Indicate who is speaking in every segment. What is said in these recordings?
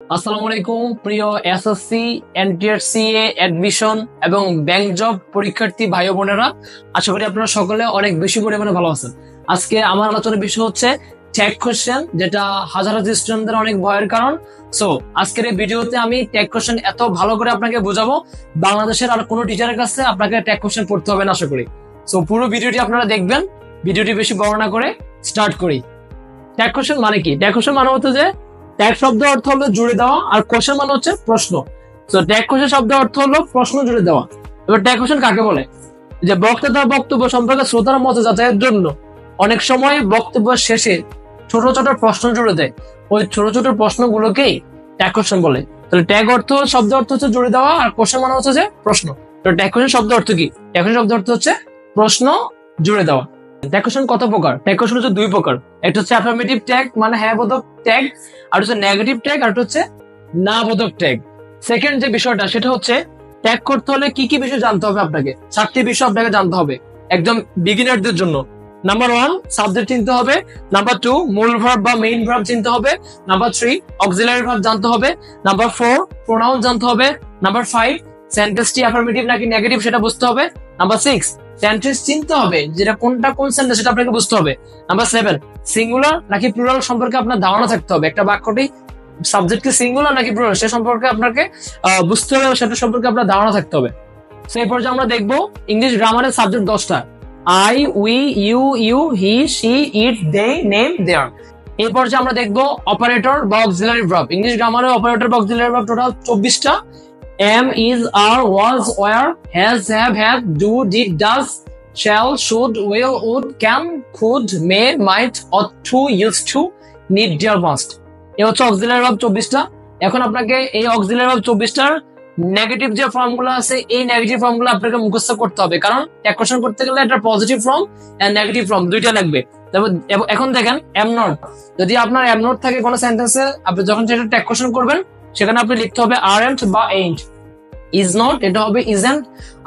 Speaker 1: আসসালামু আলাইকুম, প্রিয় এসএসসি এবং ব্যাংক জব পরীক্ষার্থী ভাই বোনেরা, আশা করি আপনারা সকলে অনেক বেশি পরিমাণে ভালো আছেন। আজকে আমার আলোচনার বিষয় হচ্ছে কোশ্চেন যেটা হাজার হাজার স্টুডেন্টদের অনেক ভয়ের কারণ। সো আজকের এই ভিডিওতে আমি ট্যাগ কোশ্চেন এত ভালো করে আপনাকে বোঝাবো, বাংলাদেশের আর কোনো টিচারের কাছে আপনাকে ট্যাগ কোশ্চেন পড়তে হবে না, আশা করি। সো পুরো ভিডিওটি আপনারা দেখবেন, ভিডিওটি বেশি বর্ণনা করে স্টার্ট করি। ট্যাগ কোশ্চেন মানে কি? ট্যাগ কোশ্চেন মানে হচ্ছে যে ট্যাগ শব্দ অর্থ হলো জুড়ে দেওয়া, আর কোশ্চেন মানে হচ্ছে প্রশ্ন। তো ট্যাগ কোশ্চেন শব্দ অর্থ হলো প্রশ্ন জুড়ে দেওয়া। এবার ট্যাগ কোশ্চেন কাকে বলে? যে বক্তা তার বক্তব্য সম্পর্কে শ্রোতার মতে যাচাইয়ের জন্য অনেক সময় বক্তব্য শেষে ছোট ছোট প্রশ্ন জুড়ে দেয়। ওই ছোট ছোট প্রশ্নগুলোকেই ট্যাগ কোশ্চেন বলে। তাহলে ট্যাগ অর্থ, শব্দ অর্থ হচ্ছে জুড়ে দেওয়া, আর কোশ্চেন মানে হচ্ছে যে প্রশ্ন। তো ট্যাগ কোশ্চেন শব্দ অর্থ কি? ট্যাগ কোশ্চেন শব্দ অর্থ হচ্ছে প্রশ্ন জুড়ে দেওয়া। ট্যাগ কত প্রকার। ট্যাগ হচ্ছে দুই প্রকার। একটা হচ্ছে অ্যাফার্মেটিভ ট্যাগ মানে হ্যাঁ বোধক ট্যাগ আর হচ্ছে নেগেটিভ ট্যাগ আর হচ্ছে না বোধক ট্যাগ সেকেন্ড যে বিষয়টা, সেটা হচ্ছে ট্যাগ করতে হলে কি কি বিষয় জানতে হবে আপনাকে? চারটি বিষয় আপনাকে জানতে হবে একদম বিগিনারদের জন্য। নাম্বার ওয়ান সাবজেক্ট চিনতে হবে। নাম্বার টু মূল ভার্ব বা মেইন ভার্ব চিনতে হবে। নাম্বার থ্রি অক্সিলারি ভার্ব জানতে হবে। নাম্বার ফোর প্রোনাউন জানতে হবে। নাম্বার ফাইভ সেন্টেন্সটি অ্যাফার্মেটিভ নাকি নেগেটিভ সেটা বুঝতে হবে। নাম্বার সিক্স সেন্টেন্স চিনতে হবে যেটা কোনটা কোন সেন্টেন্স সেটা আপনাকে বুঝতে হবে। নাম্বার সেভেন সিঙ্গুলার নাকি প্লুরাল সম্পর্কে আপনার ধারণা থাকতে হবে। একটা বাক্যটি সিঙ্গুলার নাকি প্লুরাল সে সম্পর্কে আপনাকে বুঝতে হবে সেটা সম্পর্কে আপনার ধারণা থাকতে হবে। সেই আমরা দেখব ইংলিশ গ্রামারের সাবজেক্ট দশটা। I we you you he she it they name there এই পর্যায়ে আমরা দেখব অপারেটর বা অক্সিলারি ভার্ব ইংলিশ গ্রামারের অপারেটর বা অক্সিলারি ভার্ব টোটাল চব্বিশটা। Am is are was were has have have do did does shall, should, will, would, can, could, may, might, ought to, used to, need, dear, must. এই হচ্ছে auxiliary verb চব্বিশটা। এখন আপনাকে এই auxiliary verb চব্বিশটার negative যে ফর্মগুলো আছে এই negative ফর্মগুলো আপনাকে মুখস্থ করতে হবে। কারণ এক কোশ্চেন করতে গেলে একটা positive form and negative form দুইটা লাগবে। এখন দেখেন এম নট যদি আপনার এম নট থাকে কোনো সেন্টেন্সে আপনি যখন সেটা ট্যাগ কোশ্চেন করবেন সেখানে আপনি লিখতে হবে আর এন্ড বা এইন্ট ইজ নট এটা হবে ইজেন্ট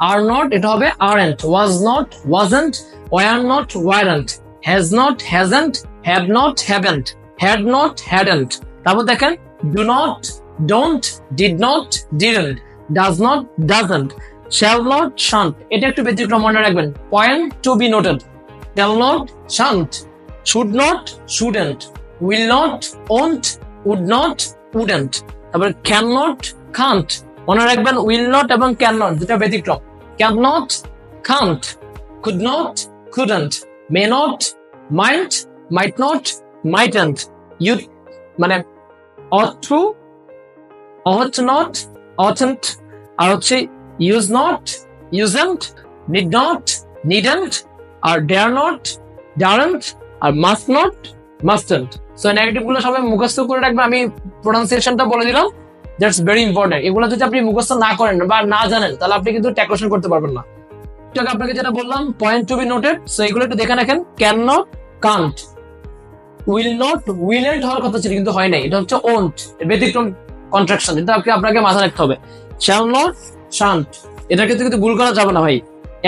Speaker 1: আর নট এটা হবে aren't was not wasn't were not weren't has not hasn't have not haven't had not hadn't তারপর দেখেন do not don't did not didn't does not doesn't shall not shan't এটা একটু ব্যতিক্রম মনে রাখবেন। Point to be noted shall not shan't should not shouldn't will not won't would not wouldn't তারপর can not can't মনে রাখবেন will not এবং can not দুটা ব্যতিক্রম। Can not can't could not couldn't may not mind might not mightn't you মানে to ought not oughtn't আর হচ্ছে used not usedn't need not needn't R dare not daren't আর must not mustn't so নেগেটিভগুলো সবাই মুখস্থ করে রাখবে, আমি প্রোনাউন্সিয়েশনটা বলে দিলাম দ্যাটস ভেরি ইম্পর্টেন্ট এগুলো যদি আপনি মুখস্থ না করেন বা না জানেন, তাহলে আপনি কিন্তু ট্যাকোশন করতে পারবেন না। ঠিক আপনাকে যেটা বললাম point to be noted so এগুলো একটু দেখে রাখেন can not can't will not willn't হওয়ার কথা ছিল, কিন্তু হয় নাই। এটা হচ্ছে ওন্ট ব্যতিক্রম কন্ট্রাকশন এটা আপনি আপনাকে মাথায় রাখতে হবে। শ্যাল নট শান্ট এটা কিন্তু কিন্তু ভুল করা যাবে না ভাই।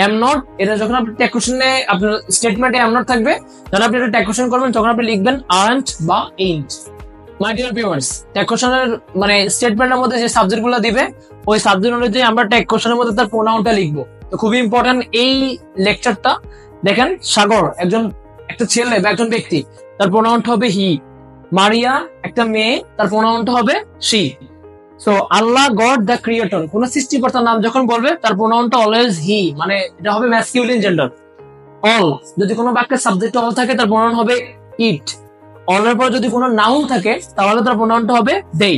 Speaker 1: এম নট এটা যখন আপনি ট্যাকুশনে আপনার স্টেটমেন্টে এম নট থাকবে যখন আপনি এটা ট্যাকুশন করবেন, তখন আপনি লিখবেন আর্ট বা ain't my dear viewers tag কোশ্চেনের মানে স্টেটমেন্টের মধ্যে যে সাবজেক্টগুলো দিবে, ওই সাবজেক্ট অনুযায়ী আমরা ট্যাগ কোশ্চেনের মধ্যে তার প্রোনাউনটা লিখব। তো খুবই ইম্পর্টেন্ট এই লেকচারটা দেখেন, সাগর, একজন, একটা ছেলে বা একজন ব্যক্তি, তার প্রোনাউনটা হবে হি মারিয়া, একটা মেয়ে, তার প্রোনাউনটা হবে she so Allah God the creator কোন সৃষ্টিকর্তার নাম যখন বলবে, তার প্রোনাউনটা অলওয়েজ হি মানে এটা হবে ম্যাসকিউলিন জেন্ডার অল যদি কোনো বাক্যের সাবজেক্ট অল থাকে, তার প্রোনাউন হবে ইট অলের পর যদি কোনো নাউন থাকে, তাহলে তার প্রোনাউনটা হবে দেই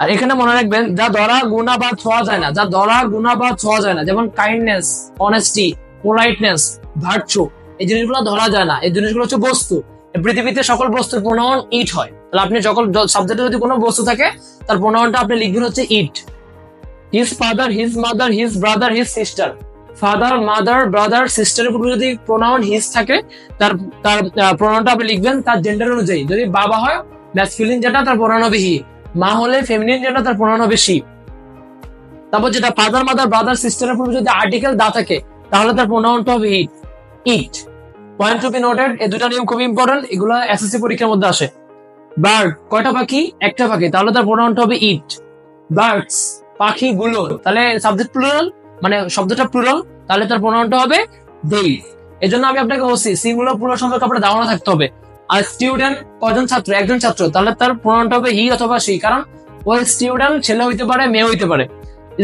Speaker 1: আর এখানে মনে রাখবেন, যা ধরা, গুণা বা ছোঁয়া যায় না। যা ধরা, গুণা বা ছোঁয়া যায় না। যেমন কাইন্ডনেস অনেস্টি পোলাইটনেস ভার্চু এই জিনিসগুলো ধরা যায় না। এই জিনিসগুলো হচ্ছে বস্তু। পৃথিবীতে সকল বস্তুর প্রোনাউন ইট হয়। তাহলে আপনি সকল সাবজেক্টে যদি কোনো বস্তু থাকে, তার প্রোনাউনটা আপনি লিখবেন হচ্ছে it his father his mother his brother his sister father mother brother সিস্টারের পূর্বে যদি প্রোনাউন হিজ থাকে, তার তার প্রোনাউনটা আপনি লিখবেন, তার জেন্ডার অনুযায়ী। যদি বাবা হয় ম্যাসকুলিন যেটা, তার প্রোনাউন হবে হি মা হলে ফেমিনিন যেটা, তার প্রোনাউন হবে শি তারপর যেটা ফাদার মাদার ব্রাদার সিস্টারের পূর্বে যদি আর্টিকেল দা থাকে, তাহলে তার প্রোনাউনটা হবে it it point to be noted এই দুটা নিয়ম খুবই ইম্পর্টেন্ট এগুলো এসএসসি পরীক্ষার মধ্যে আসে। বার্ড কয়টা পাখি? একটা পাখি, তাহলে তার প্রোনাউনটা হবে ইট বার্ডস পাখিগুলো, তাহলে সাবজেক্ট প্লুরাল মানে শব্দটা প্লুরাল তাহলে তার প্রোনাউনটা হবে দেই এই জন্য আমি আপনাকে বলছি সিঙ্গুলার প্লুরাল সম্পর্কে আপনার ধারণা থাকতে হবে। আর স্টুডেন্ট কজন ছাত্র? একজন ছাত্র। তাহলে তার প্রোনাউনটা হবে হি অথবা সি কারণ ওই স্টুডেন্ট ছেলে হইতে পারে, মেয়ে হইতে পারে।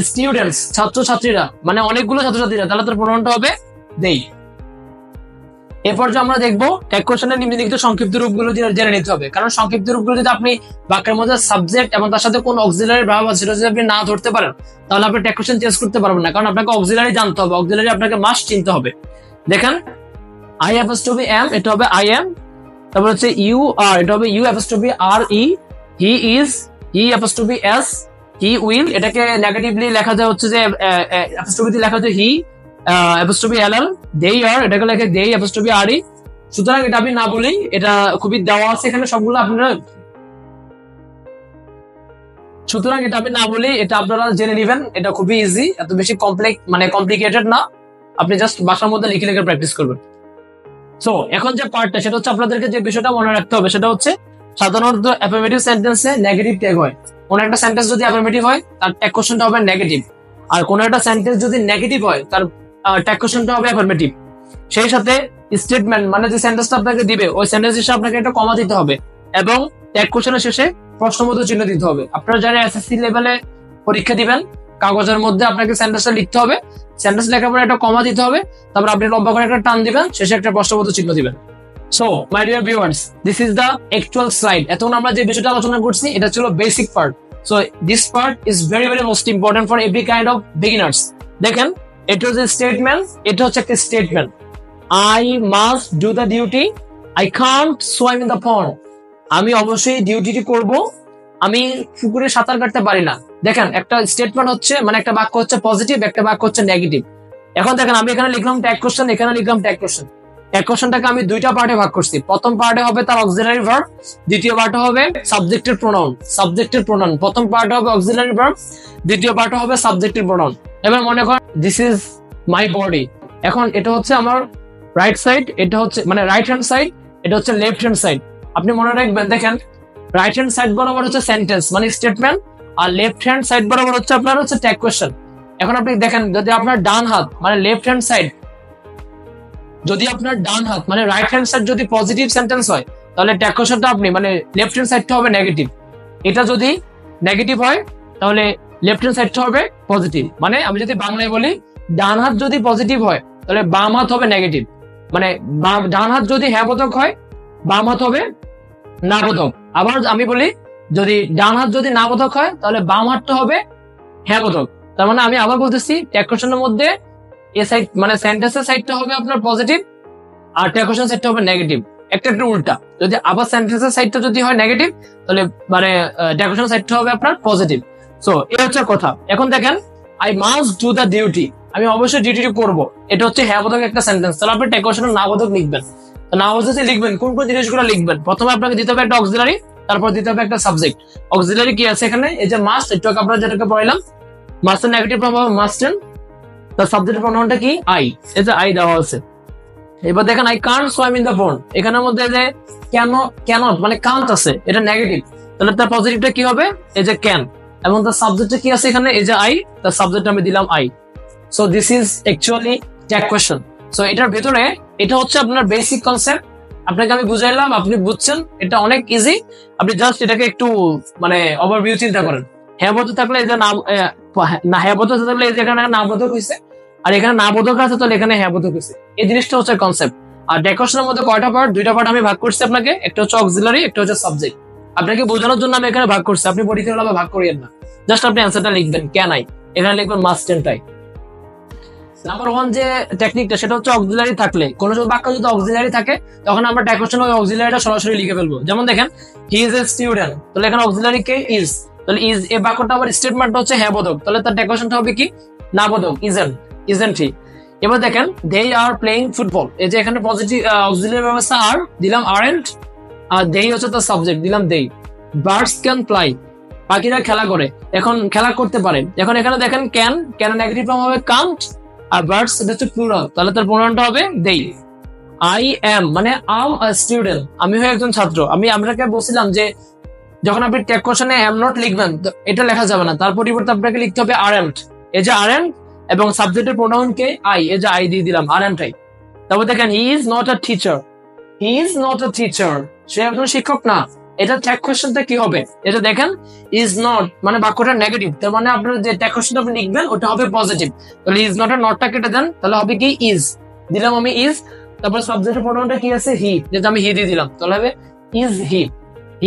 Speaker 1: স্টুডেন্টস ছাত্র ছাত্রীরা মানে অনেকগুলো ছাত্রছাত্রীরা, তাহলে তার প্রোনাউনটা হবে দেই এরপর যে আমরা দেখব ট্যাগ কোশ্চেনের নিম্নলিখিত সংক্ষিপ্ত রূপগুলো জেনে নিতে হবে। কারণ সংক্ষিপ্ত রূপগুলো যদি আপনি বাক্যের মধ্যে সাবজেক্ট এবং তার সাথে কোন অক্সিলারি ভাব আছে সেটা যদি আপনি না ধরতে পারেন, তাহলে আপনি ট্যাগ কোশ্চেন চেঞ্জ করতে পারবেন না। কারণ আপনাকে অক্সিলারি জানতে হবে অক্সিলারি আপনাকে মাস্ট চিনতে হবে। দেখেন I have to be am এটা হবে আই এম তারপর হচ্ছে ইউ আর এটা হবে you have to be are E he is he have to be is he will এটাকে নেগেটিভলি লেখা যায় হচ্ছে যে অ্যাপোস্ট্রফিতে লেখা যায় হি অ্যাপোস্ট্রফি এল এল দেই আর এটাকে লেখে দেই ই সুতরাং এটা না এটা খুবই দেওয়া আছে এখানে সবগুলো আপনারা সুতরাং এটা না এটা আপনারা জেনে নেবেন, এটা খুবই ইজি এত বেশি কমপ্লেক্স মানে কমপ্লিকেটেড না। আপনি জাস্ট বাসার মধ্যে লিখে লিখে প্র্যাকটিস করবেন। সো এখন যে পার্টটা সেটা হচ্ছে আপনাদেরকে যে বিষয়টা মনে রাখতে হবে, সেটা হচ্ছে সাধারণত অ্যাফার্মেটিভ সেন্টেন্সে নেগেটিভ ট্যাগ হয়। কোন একটা সেন্টেন্স যদি অ্যাফার্মেটিভ হয়, তার ট্যাগ কোশ্চেনটা হবে নেগেটিভ আর কোন একটা সেন্টেন্স যদি নেগেটিভ হয়, তার ট্যাগ কোশ্চেনটা হবে অ্যাফার্মেটিভ সেই সাথে স্টেটমেন্ট মানে যে সেন্টেন্সটা আপনাকে দিবে, ওই আপনাকে একটা কমা দিতে হবে এবং ট্যাগ শেষে প্রশ্নবোধক চিহ্ন দিতে হবে। আপনারা যারা এসএসসি লেভেলে পরীক্ষা দিবেন, কাগজের মধ্যে আপনাকে সেন্টেন্সটা লিখতে হবে। সেন্টেন্স লেখার পরে একটা কমা দিতে হবে, তারপর আপনি লম্বা করে একটা টান দিবেন, শেষে একটা প্রশ্নবোধক চিহ্ন দিবেন। So my dear viewers this is the actual slide এতক্ষণ আমরা যে বিষয়টা আলোচনা করছি, এটা ছিল basic part so this part is very very most important for every kind of beginners দেখেন এটা হচ্ছে স্টেটমেন্ট এটা হচ্ছে একটা statement I must do the duty I can't swim in the pond আমি অবশ্যই ডিউটিটি করব। আমি পুকুরে সাঁতার কাটতে পারি না। দেখেন, একটা স্টেটমেন্ট হচ্ছে মানে একটা বাক্য হচ্ছে পজিটিভ একটা বাক্য হচ্ছে নেগেটিভ এখন দেখেন, আমি এখানে লিখলাম ট্যাগ কোশ্চেন এখানে লিখলাম ট্যাগ কোশ্চেন ট্যাগ কোশ্চেনটাকে আমি দুইটা পার্টে ভাগ করছি। প্রথম পার্টে হবে তার অক্সিলারি ভার্ব দ্বিতীয় পার্টে হবে সাবজেক্টের প্রোনাউন সাবজেক্টের প্রোনাউন প্রথম পার্টে হবে অক্সিলারি ভার্ব দ্বিতীয় পার্টে হবে সাবজেক্টের প্রোনাউন এবার মনে করেন দিস ইজ মাই বডি এখন এটা হচ্ছে আমার রাইট সাইড এটা হচ্ছে মানে রাইট হ্যান্ড সাইড এটা হচ্ছে লেফট হ্যান্ড সাইড আপনি মনে রাখবেন, দেখেন রাইট হ্যান্ড সাইড বরাবর হচ্ছে সেন্টেন্স মানে স্টেটমেন্ট আর লেফট হ্যান্ড সাইড বরাবর হচ্ছে আপনার হচ্ছে ট্যাগ কোয়েশ্চেন এখন আপনি দেখেন, যদি আপনার ডান হাত মানে লেফট হ্যান্ড সাইড যদি আপনার ডান হাত মানে রাইট হ্যান্ড সাইড যদি পজিটিভ সেন্টেন্স হয়, তাহলে ট্যাগ কোয়েশ্চেনটা আপনি মানে লেফট হ্যান্ড সাইডটা হবে নেগেটিভ এটা যদি নেগেটিভ হয়, তাহলে লেফট হ্যান্ড সাইডটা হবে পজিটিভ মানে আমি যদি বাংলায় বলি, ডান হাত যদি পজিটিভ হয়, তাহলে বাম হাত হবে নেগেটিভ মানে ডান হাত যদি হ্যাঁ বোধক হয়, বাম হাত হবে না বোধক আবার আমি বলি, যদি ডান হাত যদি না বোধক হয়, তাহলে বাম হাতটা হবে হ্যাঁ বোধক তার মানে আমি আবার বলতেছি ট্যাগ কোশ্চেনের মধ্যে এ সাইড মানে সেন্টেন্সের সাইডটা হবে আপনার পজিটিভ আর ট্যাগ সাইডটা হবে নেগেটিভ একটা একটু উল্টা। যদি আবার সেন্টেন্সের সাইডটা যদি হয় নেগেটিভ তাহলে মানে কোশ্চেন সাইডটা হবে আপনার পজিটিভ সো এই হচ্ছে কথা। এখন দেখেন I must do the duty আমি অবশ্যই ডিউটি করব। এটা হচ্ছে হ্যাঁ বোধক একটা সেন্টেন্স তাহলে আপনি ট্যাগ কোশ্চেনের না বোধক লিখবেন। না বোধক লিখবেন, কোন কোন জিনিসগুলো লিখবেন? প্রথমে আপনাকে দিতে হবে একটা অক্সিলারি তারপর দিতে হবে একটা সাবজেক্ট অক্সিলারি কি আছে এখানে? এই যে মাস্ট একটু আপনারা যেটাকে পড়াইলাম মাস্টের নেগেটিভ প্রভাব মাস্টেন তার সাবজেক্ট প্রোনাউনটা কি? আই এই যে আই দেওয়া আছে। এবার দেখেন I can't swim in the pond এখানের মধ্যে যে কেন কেন মানে কান্ট আছে, এটা নেগেটিভ তাহলে তার পজিটিভটা কি হবে? এই যে ক্যান এবং তার সাবজেক্টটা কি আছে এখানে? এই যে আই তার সাবজেক্ট আমি দিলাম I so this is actually tag question so এটার ভেতরে এটা হচ্ছে আপনার বেসিক কনসেপ্ট আপনাকে আমি বুঝাইলাম আপনি বুঝছেন এটা অনেক ইজি আপনি জাস্ট এটাকে একটু মানে ওভারভিউ চিন্তা করেন। হ্যাঁ থাকলে এই যে না আহ, না হ্যাঁ বলতে থাকলে এই যে এখানে না বোধক হয়েছে আর এখানে না বোধক আছে তাহলে এখানে হ্যাঁ হয়েছে এই জিনিসটা হচ্ছে কনসেপ্ট আর ডেকোরেশনের মধ্যে কয়টা পার্ট দুইটা পার্ট আমি ভাগ করছি আপনাকে একটা হচ্ছে অক্সিলারি একটা হচ্ছে সাবজেক্ট আপনাকে বোঝানোর জন্য আমি এখানে ভাগ করছি। আপনি পরীক্ষা হলে ভাগ করিয়েন না। জাস্ট আপনি অ্যান্সারটা লিখবেন ক্যান আই এখানে লিখবেন mustn't I number one যে টেকনিকটা সেটা হচ্ছে অক্সিলারি থাকলে। কোনো বাক্য যদি অক্সিলারি থাকে, তখন আমরা ডেকোরেশন ওই অক্সিলারিটা সরাসরি লিখে ফেলব। যেমন দেখেন হি ইজ এ স্টুডেন্ট তাহলে এখানে অক্সিলারি কে ইজ তাহলে ইজ এই বাক্যটা আবার স্টেটমেন্ট হচ্ছে হ্যাঁ বোধক। তাহলে তার ডেকোরেশনটা হবে কি? না বোধক ইজেন্ট ইজেন্ট হি এবার দেখেন দে আর প্লেইং ফুটবল এই যে এখানে পজিটিভ অক্সিলারি ব্যবস্থা আর দিলাম আর এন্ড আর দেই হচ্ছে তার সাবজেক্ট দিলাম দেই। বার্ডস ক্যান ফ্লাই পাখিরা খেলা করে। এখন খেলা করতে পারে। এখন এখানে দেখেন ক্যান ক্যান নেগেটিভ ফর্ম হবে কান্ট আর বার্ডস এটা হচ্ছে প্লুরাল তাহলে তার প্রোনাউনটা হবে দেই। আই এম মানে আম স্টুডেন্ট আমি হয়ে একজন ছাত্র। আমি আপনাকে বলছিলাম যে, যখন আপনি টেক কোশ্চেনে এম নট লিখবেন এটা লেখা যাবে না। তার পরিবর্তে আপনাকে লিখতে হবে আর এম এই যে আর এম এবং সাবজেক্টের প্রোনাউন কে আই এই যে আই দিয়ে দিলাম আর এম টাই তারপর দেখেন he is not a teacher he is not a teacher সে একজন শিক্ষক না। এটা ট্যাগ কোশ্চেনটা কি হবে? এটা দেখেন ইজ নট মানে বাক্যটা নেগেটিভ তার মানে আপনার যে ট্যাগ কোশ্চেন আপনি লিখবেন, ওটা হবে পজিটিভ তাহলে ইজ নট এর নটটা কেটে দেন, তাহলে হবে কি ইজ দিলাম আমি ইজ তারপর সাবজেক্টের প্রোনাউনটা কি আছে? হি যেটা আমি হি দিয়ে দিলাম, তাহলে হবে is he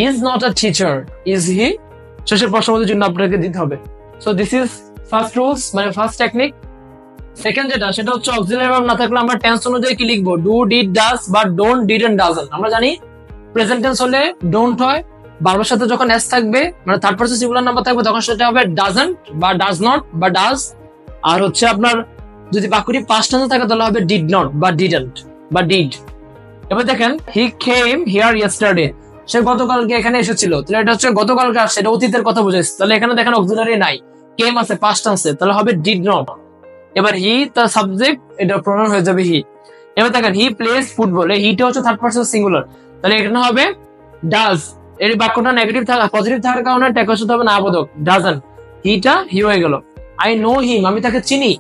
Speaker 1: is not a teacher is he শেষের প্রশ্নবোধের জন্য আপনাকে দিতে হবে। So this is first rules মানে ফার্স্ট টেকনিক সেকেন্ড যেটা, সেটা হচ্ছে অক্সিলারি ভার্ব না থাকলে আমরা টেন্স অনুযায়ী কি লিখব? ডু ডিড ডাস বা ডোন্ট ডিড এন্ড ডাজন্ট আমরা জানি প্রেজেন্ট টেন্স হলে ডোন্ট হয়। বারবার সাথে যখন এস থাকবে মানে থার্ড পার্সন সিঙ্গুলার নাম্বার থাকবে, তখন সেটা হবে ডাজন্ট বা ডাজ নট বা ডাজ আর হচ্ছে আপনার যদি বাক্যটি পাঁচ টেন্সে থাকে, তাহলে হবে ডিড নট বা ডিডন্ট বা ডিড এবার দেখেন হি কেম হিয়ার ইয়েস্টারডে সে গতকালকে এখানে এসেছিল। তাহলে এটা হচ্ছে গতকালকে আসছে এটা অতীতের কথা বুঝাইছে। তাহলে এখানে দেখেন অক্সিলারি নাই। কেম আছে পাস্ট টেন্সে তাহলে হবে ডিড নট এবার হি তার সাবজেক্ট এটা প্রনাউন হয়ে যাবে হি এবার দেখেন হি প্লেস ফুটবল এই হিটা হচ্ছে থার্ড পার্সন সিঙ্গুলার তাহলে এখানে হবে ডাজ এর বাক্যটা নেগেটিভ থাকা পজিটিভ থাকার কারণে ট্যাকস হতে হবে না আবোধক ডাজন হিটা হি হয়ে গেল। আই নো হিম আমি তাকে চিনি।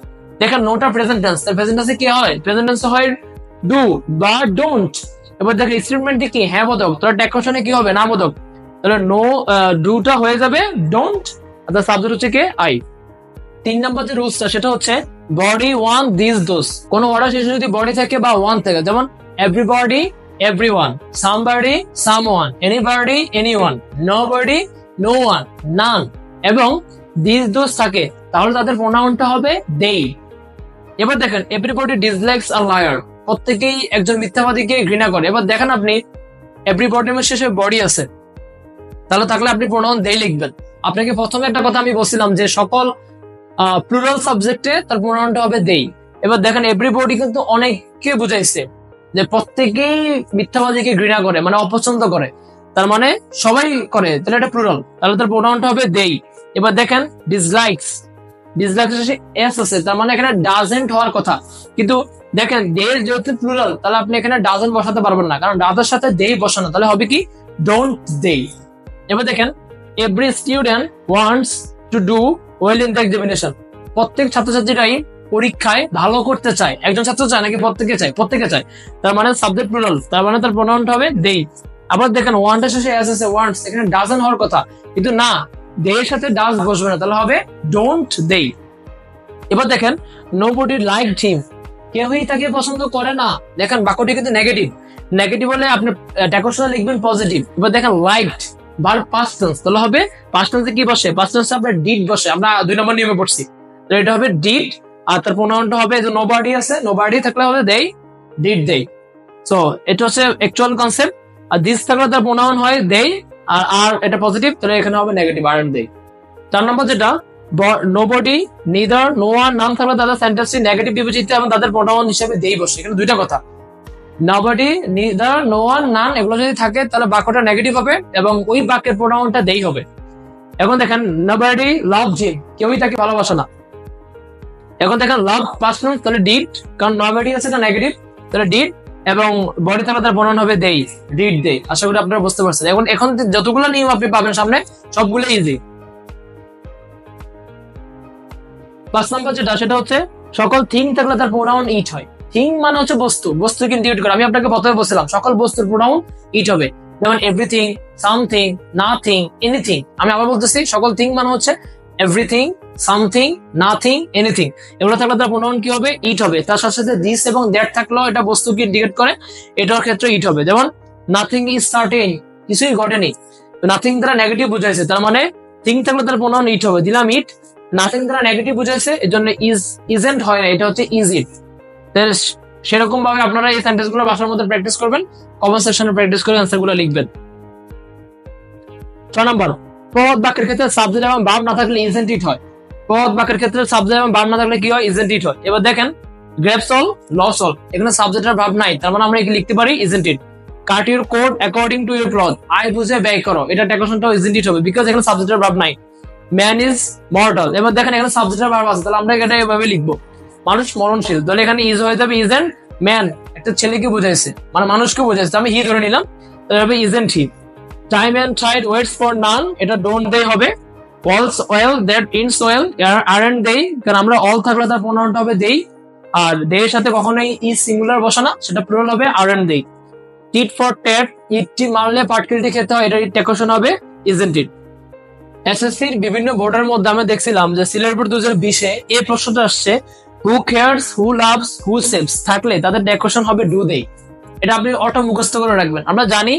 Speaker 1: দেখেন নোটা প্রেজেন্ট টেন্স তার প্রেজেন্ট টেন্সে কি হয়? প্রেজেন্ট টেন্সে হয় ডু বা ডোন্ট এবার দেখেন স্টেটমেন্টে কি? হ্যাঁ বোধক তাহলে ট্যাকশনে কি হবে? না বোধক তাহলে নো ডুটা হয়ে যাবে ডোন্ট অর্থাৎ সাবজেক্ট হচ্ছে কে? আই তিন নম্বর যে রুলসটা সেটা হচ্ছে বডি ওয়ান দিস দোস কোন অর্ডার শেষে যদি বডি থাকে বা ওয়ান থাকে, যেমন everybody one anybody anyone nobody no one none এবং দিস দোস থাকে, তাহলে তাদের প্রোনাউনটা হবে দেই এবার দেখেন এভরিবডি ডিসলাইকস আ লায়ার প্রত্যেকেই একজন মিথ্যাবাদীকে ঘৃণা করে। এবার দেখেন আপনি এভরিবডি শেষে বডি আছে। তাহলে থাকলে আপনি প্রোনাউন দেই লিখবেন। আপনাকে প্রথমে একটা কথা আমি বলছিলাম যে সকল প্লুরাল সাবজেক্টে তার প্রোনাউনটা হবে দেই এবার দেখেন এভরিবডি কিন্তু অনেককে বুঝাইছে। যে প্রত্যেকেই মিথ্যাবাদীকে ঘৃণা করে মানে অপছন্দ করে। তার মানে সবাই করে, তাহলে এটা প্লুরাল তাহলে তার প্রোনাউনটা হবে দেই এবার দেখেন ডিসলাইকস ডিসলাইকস এস আছে, তার মানে এখানে ডাজেন্ট হওয়ার কথা। কিন্তু দেখেন দেয়ের যেহেতু প্লুরাল তাহলে আপনি এখানে ডাজেন্ট বসাতে পারবেন না। কারণ ডাজের সাথে দেই বসানো, তাহলে হবে কি? ডোন্ট দেই এবার দেখেন every student wants to do well in the examination প্রত্যেক ছাত্রছাত্রীরাই পরীক্ষায় ভালো করতে চায়। একজন ছাত্র চায় নাকি প্রত্যেকে চায়? প্রত্যেকে চায়। তার মানে সাবজেক্ট প্লুরাল তার মানে তার প্রোনাউনটা হবে দেই আবার দেখেন ওয়ানটা শেষে এস আছে ওয়ান্টস এখানে ডাজন হওয়ার কথা। কিন্তু না দেয়ের সাথে ডাজ বসবে না। তাহলে হবে ডোন্ট দেই এবার দেখেন নো বডি লাইক হিম কেউই তাকে পছন্দ করে না। দেখেন, বাক্যটি কিন্তু নেগেটিভ নেগেটিভ হলে আপনি ডেকোরেশনে লিখবেন পজিটিভ এবার দেখেন লাইকড বার পাস্ট টেন্স তাহলে হবে পাস্ট টেন্সে কি বসে? পাস্ট টেন্সে আপনার ডিড বসে। আমরা দুই নম্বর নিয়মে পড়ছি। তো এটা হবে ডিড আর তার প্রোনাউনটা হবে যে নোবাডি আছে নোবাডি থাকলে হবে দেই ডিড দেই সো এটা হচ্ছে অ্যাকচুয়াল কনসেপ্ট আর দিস থাকলে তার প্রোনাউন হয় দেই আর আর এটা পজিটিভ তাহলে এখানে হবে নেগেটিভ আর দেই চার নম্বর যেটা নোবডি নিদার নো ওয়ান নাম থাকলে তাদের সেন্টেন্সটি নেগেটিভ বিবেচিত এবং তাদের প্রোনাউন হিসেবে দেই বসে। এখানে দুইটা কথা। Nobody neither no one none এগুলো যদি থাকে, তাহলে বাক্যটা নেগেটিভ হবে এবং ওই বাক্যের প্রোনাউনটা দেই হবে। এখন দেখেন নবডি লাভ জিম কেউই তাকে ভালোবাসে না। এখন দেখেন লাভ পাস্ট তাহলে ডিড কারণ নবডি আছে না নেগেটিভ তাহলে ডিড এবং বডি থাকলে তার প্রোনাউন হবে দেই ডিড দেই আশা করি আপনারা বুঝতে পারছেন। এখন এখন যতগুলো নিয়ম আপনি পাবেন সামনে, সবগুলো ইজি পাঁচ নম্বর যেটা, সেটা হচ্ছে সকল থিং থাকলে তার প্রোনাউন ইট হয়। থিং মানে হচ্ছে বস্তু বস্তু কিন্তু ইট করে। আমি আপনাকে প্রথমে বলছিলাম, সকল বস্তুর প্রোনাউন ইট হবে। যেমন এভরিথিং সামথিং নাথিং এনিথিং আমি আবার বলতেছি, সকল থিং মানে হচ্ছে এভরিথিং সামথিং, নাথিং, এনিথিং। এগুলো থাকলে তার প্রোনাউন কি হবে? ইট হবে। তার সাথে সাথে দিস এবং দ্যাট থাকলেও এটা বস্তুকে ইন্ডিকেট করে, এটার ক্ষেত্রে ইট হবে। যেমন নাথিং ইজ সার্টেন কিছুই ঘটেনি। নাথিং দ্বারা নেগেটিভ বুঝাইছে। তার মানে থিং থাকলে তার প্রোনাউন ইট হবে। দিলাম ইট। নাথিং দ্বারা নেগেটিভ বুঝাইছে এর জন্য ইজ ইজেন্ট হয় না। এটা হচ্ছে ইজ ইট সেরকম ভাবে আপনারা এই সেন্টেন্সগুলো বাসার মধ্যে প্র্যাকটিস করবেন। কমেন্ট সেকশনে প্র্যাকটিস করে অ্যান্সারগুলো লিখবেন। ছয় নম্বর প্রবাদ বাক্যের ক্ষেত্রে সাবজেক্ট এবং ভাব না থাকলে ইজেন্ট ইট হয়। প্রবাদ বাক্যের ক্ষেত্রে সাবজেক্ট ভাব না থাকলে কি হয়? ইজেন্ট ইট হয়। এবার দেখেন গ্রেপস অল লস অল এখানে সাবজেক্ট আর ভাব নাই, তার মানে আমরা এখানে লিখতে পারি isn't it cut your coat according to your cloth I বুঝে ব্যয় করো। এটা ডেকোরেশনটাও ইজেন্ট ইট হবে বিকজ এখানে সাবজেক্টের ভাব নাই। ম্যান ইজ মর্টাল এবার দেখেন, এখানে সাবজেক্টের ভাব আছে, তাহলে আমরা এটা এভাবে লিখব। মানুষ মরণশীল। তাহলে এখানে ইজ হয়ে যাবে ইজ এন্ড ম্যান একটা ছেলেকে বোঝাইছে মানে মানুষকে বোঝাইছে। আমি হি ধরে নিলাম, তাহলে হবে isn't he time and tide waits for none এটা ডোন্ট দে হবে। All's well that ends well aren't they কারণ আমরা অল থাকলে তার প্রোনাউনটা হবে দেই আর দে এর সাথে কখনোই ই সিঙ্গুলার বসে না, সেটা প্লুরাল হবে আর এন্ড দেই টিট ফর ট্যাট ইটটি মারলে পাটকেলটি খেতে হয় এটা টেকোশন হবে ইজেন্ট ইট এসএসসির বিভিন্ন বোর্ডের মধ্যে আমি দেখছিলাম যে সিলেট বোর্ড দু হাজার বিশে এই প্রশ্নটা আসছে who cares who loves who saves থাকলে তাদের ডেকোরেশন হবে ডু দেই এটা আপনি অটো মুখস্থ করে রাখবেন। আমরা জানি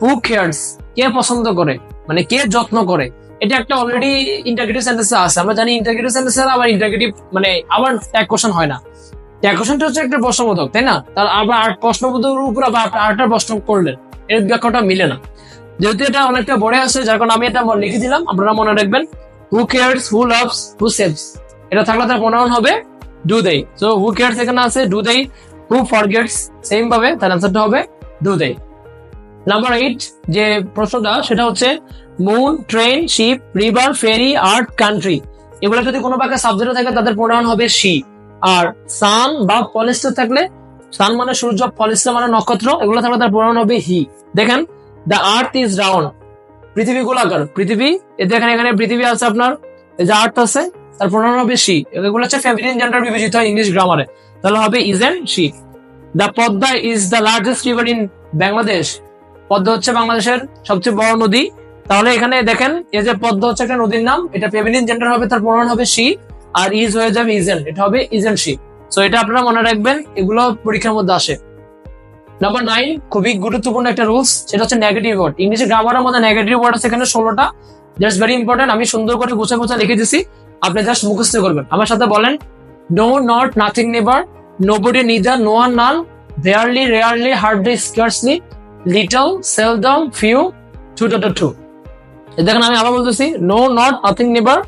Speaker 1: হু কেয়ার্স কে পছন্দ করে মানে কে যত্ন করে। এটা একটা অলরেডি ইন্টাগ্রেটিভ সেন্টেন্সে আছে। আমরা জানি ইন্টাগ্রেটিভ সেন্টেন্সে আবার ইন্টাগ্রেটিভ মানে আবার ট্যাগ কোশ্চেন হয় না। ট্যাগ কোশ্চেনটা হচ্ছে একটা প্রশ্নবোধক, তাই না? তার আবার আট প্রশ্নবোধকের উপর আবার আটটা প্রশ্ন করলেন এর ব্যাখ্যাটা মিলে না। যেহেতু এটা অনেকটা বড় আছে, যার কারণে আমি এটা লিখে দিলাম, আপনারা মনে রাখবেন who cares who loves who saves এটা থাকলে তার প্রোনাউন হবে ডু দেই সো হু কেয়ার্স এখানে আছে ডু দেই হু ফরগেটস সেম ভাবে তার অ্যান্সারটা হবে ডু দেই নাম্বার এইট যে প্রশ্নটা, সেটা হচ্ছে moon train ship river ferry earth country এগুলো যদি কোনো বাক্যে সাবজেক্টে থাকে, তাদের প্রোনাউন হবে শি আর সান বা পলিস্টার থাকলে সান মানে সূর্য পলিস্টার মানে নক্ষত্র, এগুলো থাকলে তার প্রোনাউন হবে হি দেখেন দ্য আর্থ ইজ রাউন্ড পৃথিবী গোলাকার। পৃথিবী দেখেন এখানে পৃথিবী আছে আপনার। এই যে আর্থ আছে, তার প্রোনাউন হবে শি এগুলো হচ্ছে ফেমিনিন জেন্ডার বিবেচিত হয় ইংলিশ গ্রামারে তাহলে হবে isn't she the Padma is the largest river in Bangladesh Padma হচ্ছে বাংলাদেশের সবচেয়ে বড় নদী। তাহলে এখানে দেখেন, এই যে পদ্ম হচ্ছে একটা নদীর নাম, এটা ফেমিনিন জেন্ডার হবে, তার প্রমাণ হবে সি আর ইজ হয়ে যাবে ইজেন এটা হবে ইজেন সি সো এটা আপনারা মনে রাখবেন, এগুলো পরীক্ষার মধ্যে আসে। নাম্বার নাইন খুবই গুরুত্বপূর্ণ একটা রুলস সেটা হচ্ছে নেগেটিভ ওয়ার্ড ইংলিশে গ্রামারের মধ্যে নেগেটিভ ওয়ার্ড আছে এখানে ষোলোটা। দ্যাটস ভেরি ইম্পর্টেন্ট আমি সুন্দর করে গুছা গুছা লিখে দিছি। আপনি জাস্ট মুখস্থ করবেন। আমার সাথে বলেন no not nothing never nobody neither nor none rarely rarely hardly scarcely little seldom few to to to দেখেন আমি আবার বলতেছি no not nothing never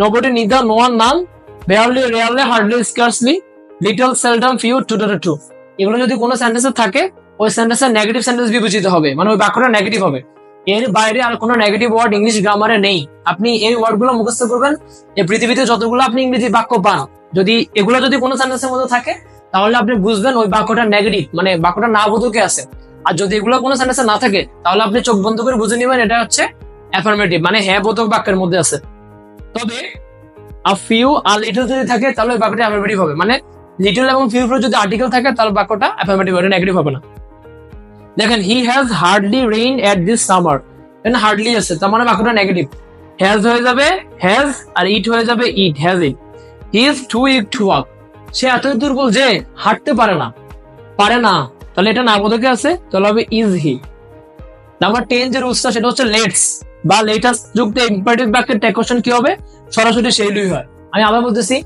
Speaker 1: nobody neither nor none rarely rarely hardly scarcely little seldom few to to এগুলো যদি কোনো সেন্টেন্সে থাকে, ওই সেন্টেন্সের নেগেটিভ সেন্টেন্স বিবেচিত হবে মানে ওই বাক্যটা নেগেটিভ হবে। এর বাইরে আর কোনো নেগেটিভ ওয়ার্ড ইংলিশ গ্রামারে নেই। আপনি এই ওয়ার্ডগুলো মুখস্থ করবেন, এই পৃথিবীতে যতগুলো আপনি ইংরেজি বাক্য পান, যদি এগুলো যদি কোনো সেন্টেন্সের মধ্যে থাকে, তাহলে আপনি বুঝবেন ওই বাক্যটা নেগেটিভ মানে বাক্যটা না বোধকে আছে। আর যদি এগুলো কোনো সেন্টেন্সে না থাকে, তাহলে আপনি চোখ বন্ধ করে বুঝে নেবেন, এটা হচ্ছে অ্যাফার্মেটিভ মানে হ্যাঁ বোধক বাক্যের মধ্যে আছে। তবে আ ফিউ আর লিটল যদি থাকে, তাহলে ওই বাক্যটা অ্যাফার্মেটিভ হবে। মানে লিটল এবং ফিউ যদি আর্টিকেল থাকে, তাহলে বাক্যটা অ্যাফার্মেটিভ হবে নেগেটিভ হবে না। দেখেন he has hardly rain at this summer এখানে হার্ডলি আছে, তার মানে বাক্যটা নেগেটিভ হ্যাজ হয়ে যাবে হ্যাজ আর ইট হয়ে যাবে it has it he is too weak to walk সে এতই দুর্বল যে হাঁটতে পারে না। পারে না। তাহলে এটা না বোধকে আছে? তাহলে হবে ইজ হি নাম্বার টেন যে রুলসটা সেটা হচ্ছে লেটস বা লেটাস্ট যুক্ত ইম্পারেটিভ বাক্যের টেকোশন কি হবে? সরাসরি সেইলুই হয়। আমি আবার বলতেছি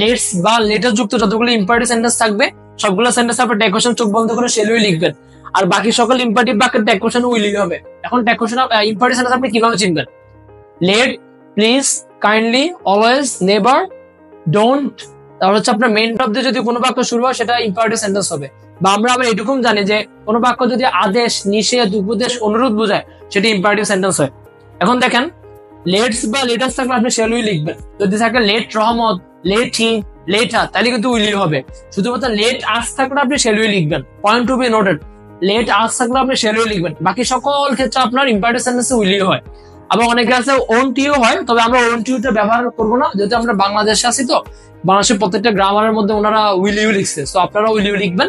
Speaker 1: লেটস বা লেটার যুক্ত যতগুলো ইম্পারেটিভ সেন্টেন্স থাকবে, সবগুলো সেন্টেন্স আপনার টেকোশন চোখ বন্ধ করে সেইলুই লিখবেন। আর বাকি সকল ইম্পারেটিভ বাক্যের টেকোশন উইলি হবে। এখন টেকোশন ইম্পারেটিভ সেন্টেন্স আপনি কীভাবে চিনবেন? Let please kindly always never don't তাহলে হচ্ছে আপনার মেন টপ দিয়ে যদি কোনো বাক্য শুরু হয়, সেটা ইম্পারেটিভ সেন্টেন্স হবে। বা আমরা আবার এটুকুম জানি যে, কোনো বাক্য যদি আদেশ, নিষেধ, উপদেশ, অনুরোধ বোঝায়, সেটা ইম্পারেটিভ সেন্টেন্স হয়। এখন দেখেন লেটস বা লেটার্স থাকলে আপনি সেলুই লিখবেন। যদি থাকে লেট রহমত লেট হি লেটার তাহলে কিন্তু উইলি হবে। শুধুমাত্র লেট আস থাকলে আপনি সেলুই লিখবেন। Point to be noted let us থাকলে আপনি সেলুই লিখবেন। বাকি সকল ক্ষেত্রে আপনার ইম্পারেটিভ সেন্টেন্সে উইলি হয়। আবার অনেকে আছে ওন টিও হয়, তবে আমরা ওন টিউটা ব্যবহার করব না, যেহেতু আমরা বাংলাদেশে আছি তো। বাংলাদেশের প্রত্যেকটা গ্রামারের মধ্যে ওনারা উইলিউ লিখছে তো আপনারা উইলিউ লিখবেন।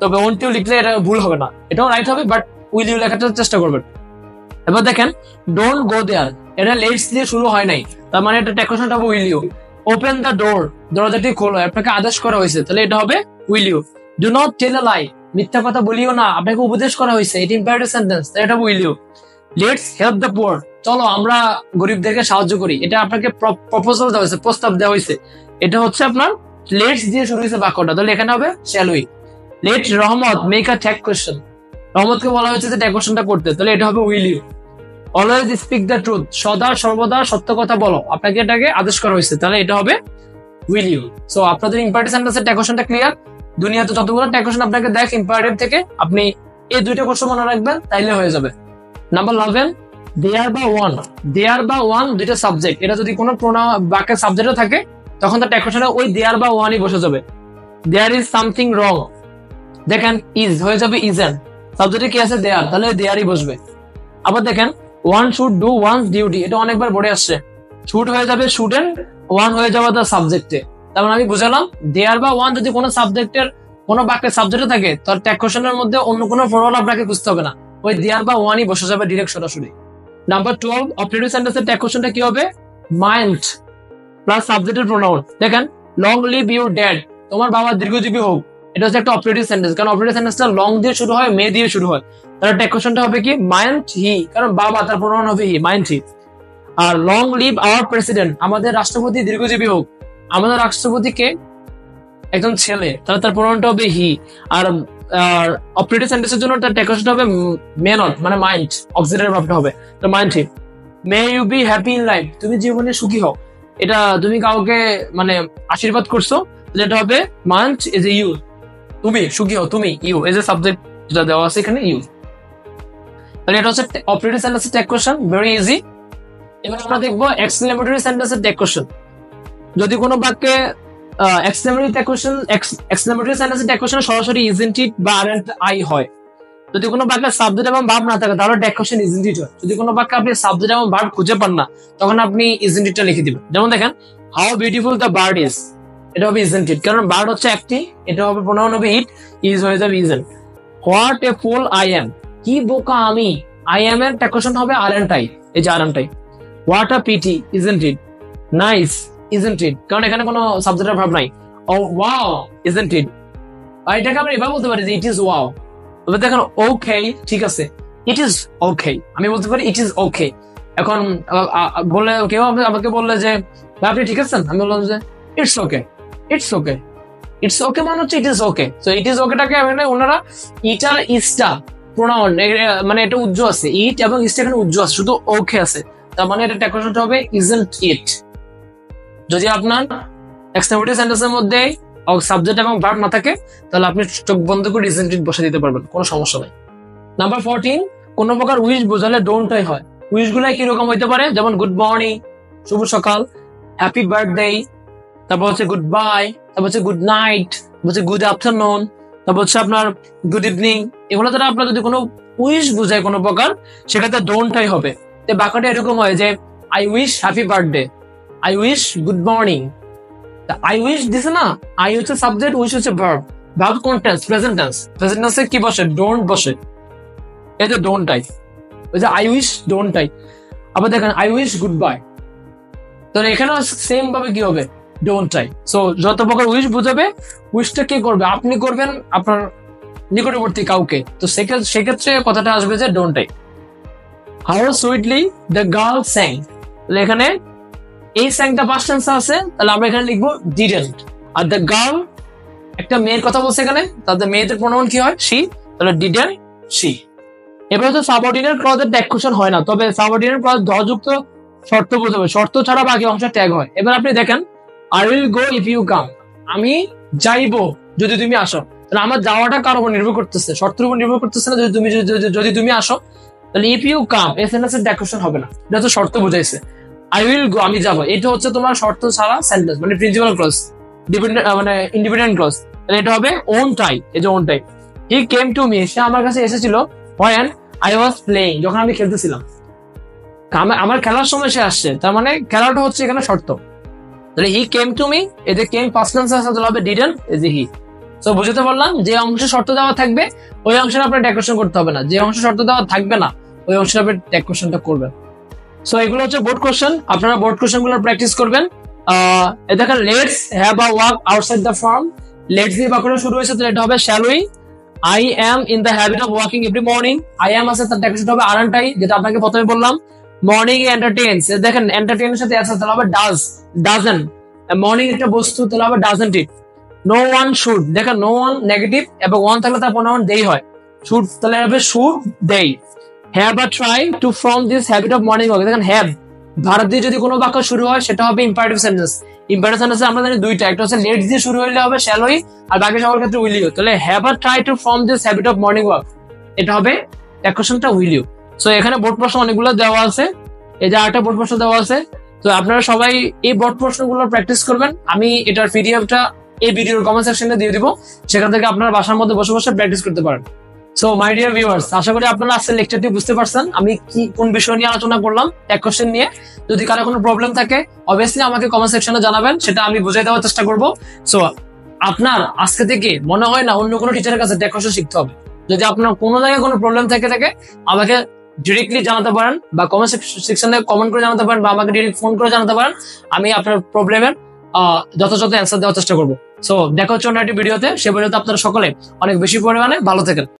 Speaker 1: তবে ওন টিউ লিখলে এটা ভুল হবে না। এটাও রাইট হবে বাট উইলিউ লেখাটার চেষ্টা করবেন। এবার দেখেন ডোন্ট গো দেয়ার এটা লেটস দিয়ে শুরু হয় নাই। তার মানে এটা টেকোশনটা হবে উইলিউ ওপেন দ্য ডোর দরজাটি খোলো। আপনাকে আদেশ করা হয়েছে। তাহলে এটা হবে will you do not tell lie মিথ্যা কথা বলিও না। আপনাকে উপদেশ করা হয়েছে। এটি ইম্পারেটিভ সেন্টেন্স এটা will you let's help the poor চলো, আমরা গরিবদেরকে সাহায্য করি। এটা আপনাকে প্রপোজাল দেওয়া হয়েছে, প্রস্তাব দেওয়া হয়েছে। এটা হচ্ছে আপনার লেটস দিয়ে শুরু হয়েছে বাক্যটা। তাহলে এখানে হবে shall we let Rahmat make a tag question রহমতকে বলা হয়েছে যে ট্যাগ কোয়েশ্চেনটা করতে। তাহলে এটা হবে will you always speak the truth সদা, সর্বদা সত্য কথা বলো। আপনাকে এটাকে আদেশ করা হয়েছে। তাহলে এটা হবে উইল ইউ সো আপনাদের ইম্পারেটিভ সেন্টেন্সের ট্যাগ কোয়েশ্চেনটা ক্লিয়ার দুনিয়াতে যতগুলো ট্যাগ কোয়েশ্চেন আপনাকে দেখ ইম্পারেটিভ থেকে আপনি এই দুইটা কোশ্চেন মনে রাখবেন, তাইলে হয়ে যাবে। নাম্বার ইলেভেন দেয়ার বা ওয়ান দেয়ার বা ওয়ান দুইটা সাবজেক্ট এটা যদি কোনো প্রোনা বাক্যের সাবজেক্টে থাকে, তখন তার ট্যাকশনে ওই দেয়ার বা ওয়ানই বসে যাবে। দেয়ার ইজ সামথিং রং দেখেন ইজ হয়ে যাবে ইজেন সাবজেক্টে কি আছে? দেয়ার তাহলে দেয়ারই বসবে। আবার দেখেন one should do one duty এটা অনেকবার পড়ে আসছে। শুট হয়ে যাবে স্টুডেন্ট ওয়ান হয়ে যাবে তার সাবজেক্টে তার মানে আমি বুঝালাম দেয়ার বা ওয়ান যদি কোনো সাবজেক্টের কোনো বাক্যের সাবজেক্টে থাকে, তার ট্যাগ কোশ্চেনের মধ্যে অন্য কোনো ফরওয়ার্ড আপনাকে খুঁজতে হবে না। ওই দেয়ার বা ওয়ানই বসে যাবে ডিরেক্ট সরাসরি। নাম্বার টুয়েলভ অপারেটিভ সেন্টেন্সের ট্যাগ কোশ্চেনটা কি হবে? মাইন্ড প্লাস সাবজেক্টের প্রোনাউন দেখেন লং লিভ ইউ ড্যাড তোমার বাবা দীর্ঘজীবী হোক। এটা হচ্ছে একটা অপারেটিভ সেন্টেন্স কারণ অপারেটিভ সেন্টেন্সটা লং দিয়ে শুরু হয় মে দিয়ে শুরু হয়। তাহলে ট্যাগ কোশ্চেনটা হবে কি? মাইন্ড হি কারণ বাবা তার প্রোনাউন হবে হি মাইন্ড হি আর লং লিভ আওয়ার প্রেসিডেন্ট আমাদের রাষ্ট্রপতি দীর্ঘজীবী হোক। আমাদের রাষ্ট্রপতিকে একজন ছেলে। তাহলে তার প্রোনাউনটা হবে হি আর অপারেটিভ সেন্টেন্সের জন্য তার ট্যাগ কোশ্চেনটা হবে মে নট মানে মাইন্ড অক্সিডেন্ট ভাবটা হবে। তো mind he may you be happy in life তুমি জীবনে সুখী হও। এটা তুমি কাউকে মানে আশীর্বাদ করছ, যেটা হবে মান্থ ইজ ইউ তুমি, সুখী হও, তুমি ইউ এজ এ সাবজেক্ট যেটা দেওয়া আছে এখানে ইউ তাহলে এটা হচ্ছে অপারেটিভ সেন্টেন্সের ট্যাগ কোশ্চেন ভেরি ইজি এবার আমরা দেখব এক্সক্লেমেটরি সেন্টেন্সের ট্যাগ কোশ্চেন যদি কোনো বাক্যে এক্সক্লেমেটরি ট্যাগ কোশ্চেন এক্সক্লেমেটরি সেন্টেন্সের ট্যাগ কোশ্চেন সরাসরি ইজেন্ট ইট বা আর আই হয়। যদি কোনো বাক্যে সাবজেক্ট এবং ভার্ব না থাকে, তাহলে ট্যাগ কোশ্চেন ইজেন্ট ইট হয়। যদি কোনো বাক্যে আপনি সাবজেক্ট এবং ভার্ব খুঁজে পান না, তখন আপনি ইজেন্ট ইটটা লিখে দিবেন। যেমন দেখেন how beautiful the bird is এটা হবে ইজেন্ট ইট কারণ বার্ড হচ্ছে একটি, এটা হবে প্রোনাউন হবে ইট ইজ হয়ে যাবে isn't what a fool I am কি বোকা আমি? আই এম এর ট্যাগ কোশ্চেন হবে আর এন টাই এই যে aren't I what a pity isn't it nice isn't it কারণ এখানে কোনো সাবজেক্টের ভাব নাই। ও ওয়াও ইজেন্ট ইট আর এটাকে আমরা এভাবে বলতে পারি যে ইট ইজ ওয়াও তবে দেখেন ওকে ঠিক আছে। ইট ইজ ওকে আমি বলতে পারি ইট ইজ ওকে এখন বললে কেউ আমাকে বললে যে আপনি ঠিক আছেন? আমি বললাম যে it's okay it's okay it's okay মানে হচ্ছে ইট ইজ ওকে তো ইট ইজ ওকেটাকে মানে ওনারা ইটা ইসটা প্রোনাউন মানে এটা উজ্জ আছে। ইট এবং ইস্টা এখানে উজ্জ আছে, শুধু ওকে আছে। তার মানে এটা ট্যাকশনটা হবে ইজেন্ট ইট যদি আপনার এক্সটেমিটিভ সেন্টেন্সের মধ্যে সাবজেক্ট এবং ভার্ব না থাকে, তাহলে আপনি চোখ বন্ধ করে ইজেন্ট ইট বসে দিতে পারবেন, কোনো সমস্যা নাই। নাম্বার ফোরটিন কোন প্রকার উইশ বোঝালে ডোন্টটাই হয়। উইশ গুলাই কীরকম হইতে পারে? যেমন গুড মর্নিং শুভ সকাল হ্যাপি বার্থডে তারপর হচ্ছে গুড বাই তারপর হচ্ছে গুড নাইট হচ্ছে গুড আফটারনুন তারপর হচ্ছে আপনার গুড ইভিনিং এগুলো দ্বারা আপনার যদি কোনো উইশ বুঝায় কোনো প্রকার, সেক্ষেত্রে ডোন্টটাই হবে। তো বাক্যটা এরকম হয় যে I wish happy birthday I wish good morning I wish দিছে না আই হচ্ছে সাবজেক্ট উইশ হচ্ছে ভার্ব ভার্ব কোন টেন্স প্রেজেন্ট টেন্স প্রেজেন্ট টেন্সে কি বসে? ডোন্ট বসে। এই যে ডোন্ট টাই ওই যে আই উইশ ডোন্ট টাই আবার দেখেন আই উইশ গুড বাই তো এখানেও সেম ভাবে কি হবে? ডোন্ট টাই সো যত প্রকার উইশ বুঝাবে উইশটা কে করবে? আপনি করবেন আপনার নিকটবর্তী কাউকে। তো সেক্ষেত্রে কথাটা আসবে যে don't I how sweetly the girl sang তাহলে এখানে এই স্যাংটা পাস্ট টেন্স আছে, তাহলে আমরা এখানে লিখব ডিডেন্ট আর দ্য গার্ল একটা মেয়ের কথা বলছে এখানে, তাদের মেয়েদের প্রণয়ন কি হয়? সি তাহলে ডিডেন্ট সি এবার তো সাবঅর্ডিনেট ক্লজের ট্যাগ কোশ্চেন হয় না, তবে সাবঅর্ডিনেট ক্লজ ধযুক্ত শর্ত বোঝাবে। শর্ত ছাড়া বাকি অংশ ট্যাগ হয়। এবার আপনি দেখেন I will go if you come আমি যাইবো যদি তুমি আসো। তাহলে আমার যাওয়াটা কার উপর নির্ভর করতেছে। শর্তের উপর নির্ভর করতেছে না যদি তুমি যদি তুমি আসো। তাহলে ইফ ইউ কাম এই সেন্টেন্সের ট্যাগ কোশ্চেন হবে না। এটা তো শর্ত বুঝাইছে। আই উইল গো আমি যাব। এটা হচ্ছে তোমার শর্ত ছাড়া সেন্টেন্স মানে প্রিন্সিপাল ক্লজ ডিপেন্ডেন্ট মানে ইন্ডিপেন্ডেন্ট ক্লজ তাহলে এটা হবে ওন টাই এই যে one day he came to me সে আমার কাছে এসেছিল হোয়েন আই ওয়াজ প্লেইং যখন আমি খেলতেছিলাম। আমার খেলার সময় সে আসছে। তার মানে খেলাটা হচ্ছে এখানে শর্ত। তাহলে হি কেম টু মি যে কেম পাঁচ টেন্স আছে, তাহলে হবে ডিডেন যে হি তো বুঝতে পারলাম যে অংশে শর্ত দেওয়া থাকবে, ওই অংশে আপনার ডেকোরেশন করতে হবে না। যে অংশে শর্ত দেওয়া থাকবে না, ওই অংশে আপনি ডেকোরেশনটা করবেন। সো এগুলো হচ্ছে বোর্ড কোশ্চেন আপনারা বোর্ড কোশ্চেনগুলো প্র্যাকটিস করবেন। দেখেন let's have a walk outside the farm let's দিয়ে বাক্যটা শুরু হয়েছে, তাহলে এটা হবে shall we I am in the habit of walking every morning I am আছে, তার ডেকোরেশন হবে আরানটাই যেটা আপনাকে প্রথমে বললাম। মর্নিং এন্টারটেইনস দেখেন এন্টারটেইনের সাথে আছে তাহলে হবে ডাজ ডাজেন মর্নিং একটা বস্তু তাহলে হবে doesn't it no one should দেখেন নো ওয়ান নেগেটিভ এবং ওয়ান থাকলে তার প্রোনাউন দেই হয়। শুড তাহলে হবে শুড দেই। Have a try to form this habit of morning walk দেখেন হ্যাভ ভারত দিয়ে যদি কোনো বাক্য শুরু হয়, সেটা হবে ইম্পারেটিভ সেন্টেন্স ইম্পারেটিভ সেন্টেন্স আমরা জানি দুইটা। একটা হচ্ছে লেট দিয়ে শুরু হলে হবে শ্যালোই আর বাকি সবার ক্ষেত্রে উইলিও তাহলে have a try to form this habit of morning walk এটা হবে, এক কোশ্চেনটা উইলিও সো এখানে বোর্ড প্রশ্ন অনেকগুলো দেওয়া আছে। এই যে আরেকটা বোর্ড প্রশ্ন দেওয়া আছে। তো আপনারা সবাই এই বোর্ড প্রশ্নগুলো প্র্যাকটিস করবেন। আমি এটার পিডিএফটা এই ভিডিওর কমেন্ট সেকশনে দিয়ে দিব। সেখান থেকে আপনারা বাসার মধ্যে বসে বসে প্র্যাকটিস করতে পারেন। সো মাই ডিয়ার ভিউয়ার্স আশা করি আপনারা আজকের লেকচারটি বুঝতে পারছেন। আমি কি, কোন বিষয় নিয়ে আলোচনা করলাম, এক কোশ্চেন নিয়ে। যদি কারও কোনো প্রবলেম থাকে অবভিয়াসলি আমাকে কমেন্ট সেকশনে জানাবেন। সেটা আমি বুঝাই দেওয়ার চেষ্টা করব। সো আপনার আজকে থেকে মনে হয় না অন্য কোনো টিচারের কাছে ডেকোরেশন শিখতে হবে। যদি আপনার কোনো জায়গায় কোনো প্রবলেম থেকে থাকে, আমাকে ডিরেক্টলি জানাতে পারেন বা কমেন্ট সেকশনে কমেন্ট করে জানাতে পারেন বা আমাকে ডিরেক্ট ফোন করে জানাতে পারেন, আমি আপনার প্রবলেমের যথাযথ অ্যান্সার দেওয়ার চেষ্টা করব। সো দেখা হচ্ছে অন্য একটি ভিডিওতে সে ভিডিওতে আপনারা সকলে অনেক বেশি পরিমাণে ভালো থাকেন।